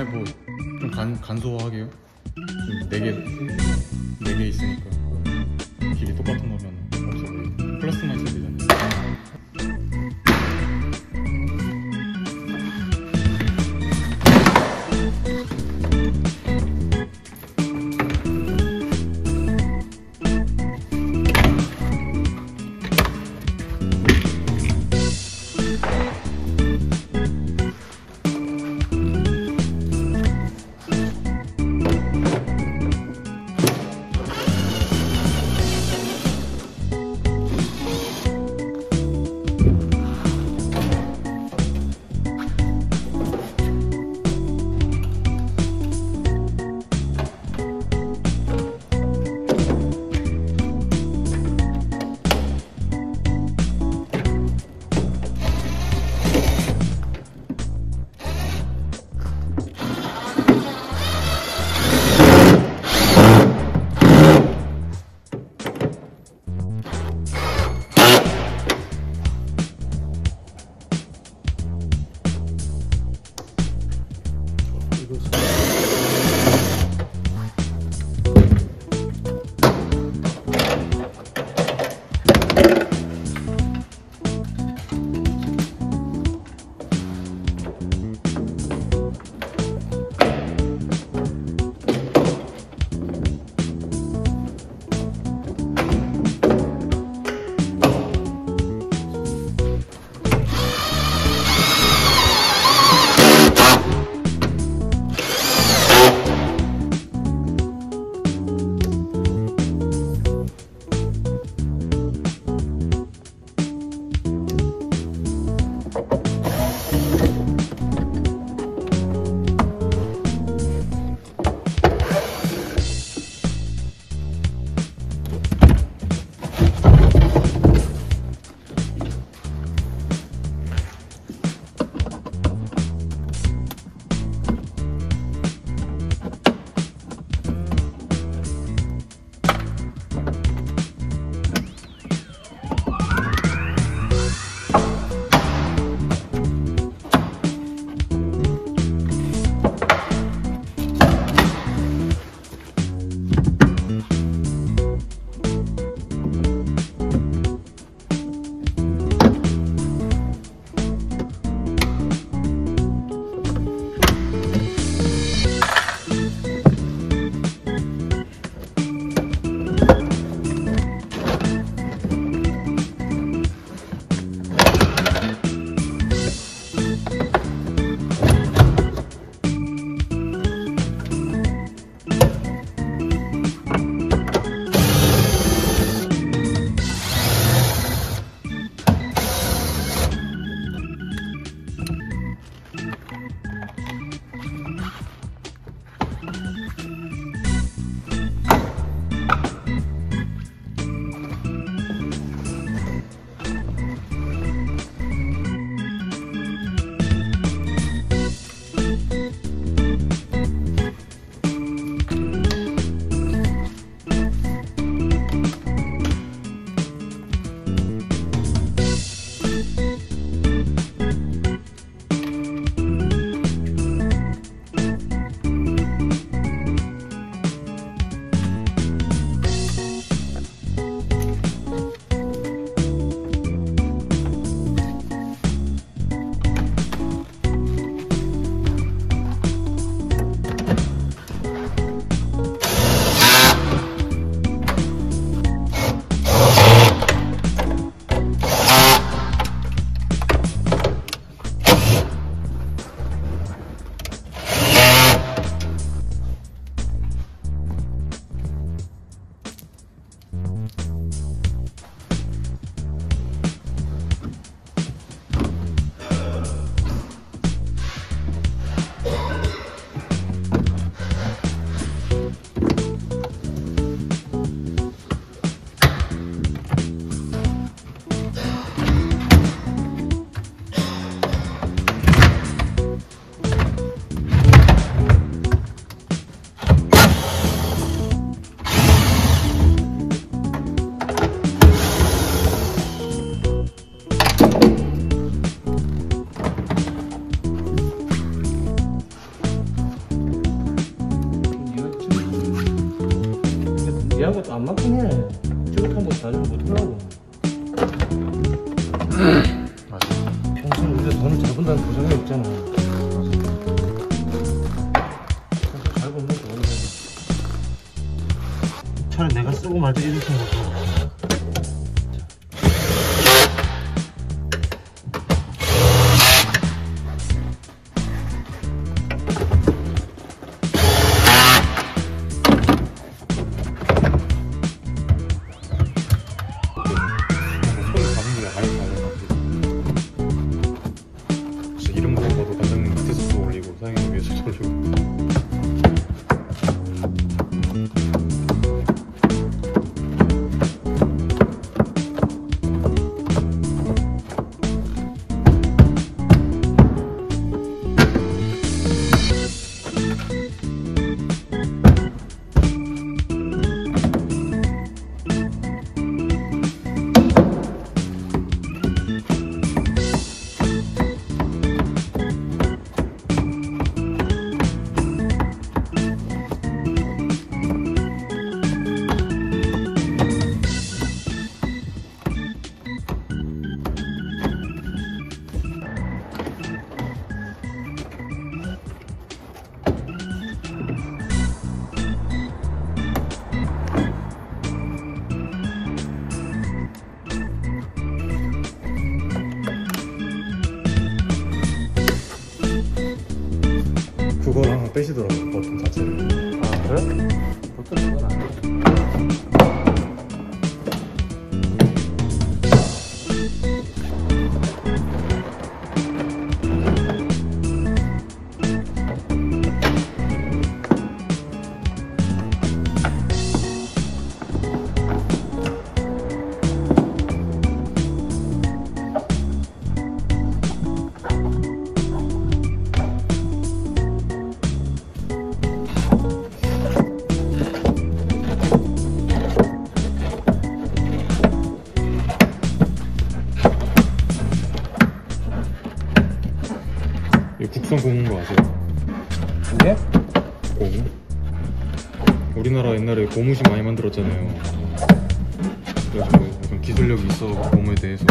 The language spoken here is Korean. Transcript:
아니 뭐좀 간, 간소하게요 네개네 개 있으니까 뭐 길이 똑같은 거면 없어 보이고. 플러스만 있으면 되잖아 안 맞긴 해. 저것도 한번 자주 못하려고. 맞아. 평소에 우리가 돈을 잘 번다는 보장이 없잖아. 평소 잘 벌면 좋은데. 차라리 내가 쓰고 말때 이렇게 생각하 빼시더라고 버튼 자체를. 아, 그래? 보통 그건 안 돼. 고무인 거 아세요? 이게? 고무? 우리나라 옛날에 고무신 많이 만들었잖아요. 그래서 약간 기술력이 있어 고무에 대해서